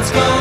let's go.